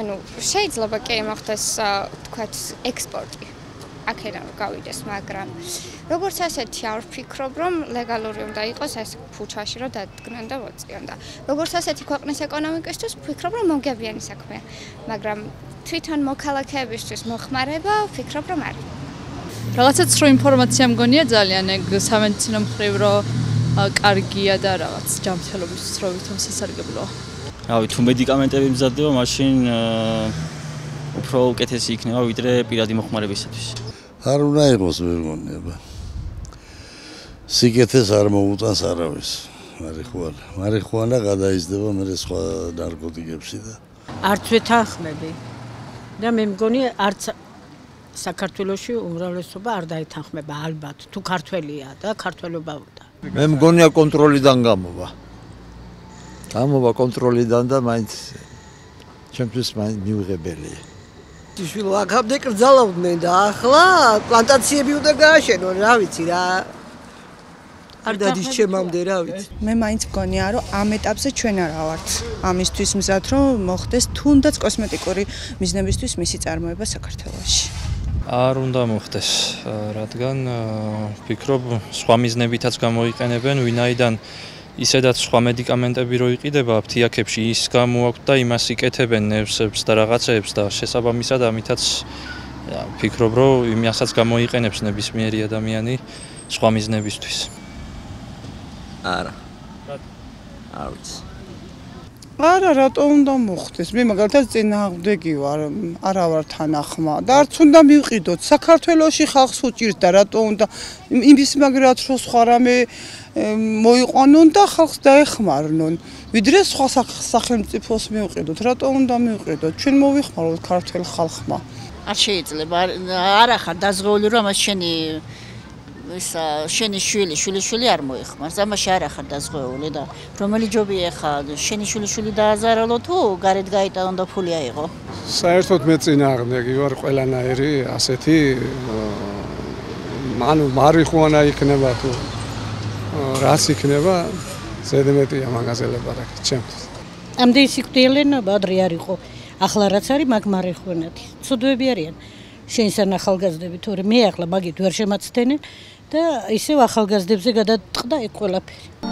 ანუ შეიძლება კი მოხდეს თქვათ ექსპორტი აქედან გავიდეს, მაგრამ როგორც ასეთი არ ვფიქრობ, რომ ლეგალური უნდა იყოს ეს ფუჩაში რომ დადგნენ და მოწიონ და როგორც ასეთი ქვეყნის ეკონომიკისთვის ვფიქრობ, რომ მოგებიანი საქმეა, მაგრამ თვითონ მოქალაქეებისთვის მოხმარება ვფიქრობ, რომ არის. რაღაცა ცრო ინფორმაცია მგონია ძალიან ეგ სამედიცინო მხრივ რომ კარგია და რაღაც ჯანმრთელობის ცრო ვითომ სასარგებლოა. რავი, თუ მედიკამენტები მზადდება, მაშინ უფრო უკეთესი იქნება ვიდრე პირადი მოხმარებისათვის. არ უნდა იყოს მე მგონია. სიგეთეს არ მოუტანს არავის. მარიხუანა. მარიხუანა გადაიზრდება მე სხვა ნარკოტიკებში და არც ვეთანხმები. და მე მგონი არც საქართველოსი უმრავლესობა არ დაეთანხმება ალბათ თუ ქართველია და ქართველობა უნდა. მე მგონია კონტროლიდან გამოვა. გამოვა კონტროლიდან და მაინც ჩემთვის მაინც მიუღებელია. შვილო აქამდე კრძალავდნენ და ახლა პლანტაციები უნდა გააშენონ, რა ვიცი რა. არ დადის ჩემამდე, რა ვიცი. მე მაინც მგონია, რომ ამ ეტაპზე ჩვენ არა ვართ ამისთვის მზად, რომ მოხდეს თუნდაც კოსმეტიკური მიზნებისთვის მისი წარმოება საქართველოში. არ უნდა მოხდეს, რადგან ვფიქრობ, სხვა მიზნებითაც გამოიყენებენ, ვინაიდან ისედაც სხვა მედიკამენტები რო იყიდება აფთიაქებში ის გამოაქვთ და იმას იკეთებენ ნერსებს და რაღაცეებს და შესაბამისად ამითაც ვფიქრობ რომ იმასაც გამოიყენებს ნებისმიერი ადამიანი სხვა მიზნებისთვის. არა. არ ვიცი არა, რატო უნდა მოხდეს? მე მაგალითად წინააღმდეგი ვარ, არა ვარ თანახმა და არც უნდა მივყიდოთ. საქართველოსი ხალხს უჭირს და რატო უნდა იმის მაგრად რო სხვა რამე მოიყვანონ და ხალხს დაეხმარნონ. ვიდრე სხვა სახელმწიფოს მივყიდოთ, რატო უნდა მივყიდოთ? ჩვენ მოვიხმაროთ ქართულ ხალხმა. არ შეიძლება, არა ხარ დაზღეული რომ ამას შენი ეს შენი შვილი, შვილი შვილი არ მოეხმარს. ამაში არ ახარ დაზღვეული და რომელი ჯობია ხა შენი შვილი შვილი დააზარალო თუ გარეთ გაიტანო და ფული აიღო. საერთოდ მე წინააღმდეგი ვარ ყველანაირი ასეთი ანუ მარიხუანა იქნება თუ რას იქნება ზედმეტია მაგაზე ლაპარაკი ჩემთვის. ამდენი სიკვდილიანობა ადრე არ იყო. ახლა რაც არის მაგ მარიხუანათი. ცუდები არიან. შენ სან ახალგაზრდები თორე მე ახლა მაგით ვერ შემაცდენენ და ისევ ახალგაზრდებზე გადაწყდა ეგ ყველაფერი.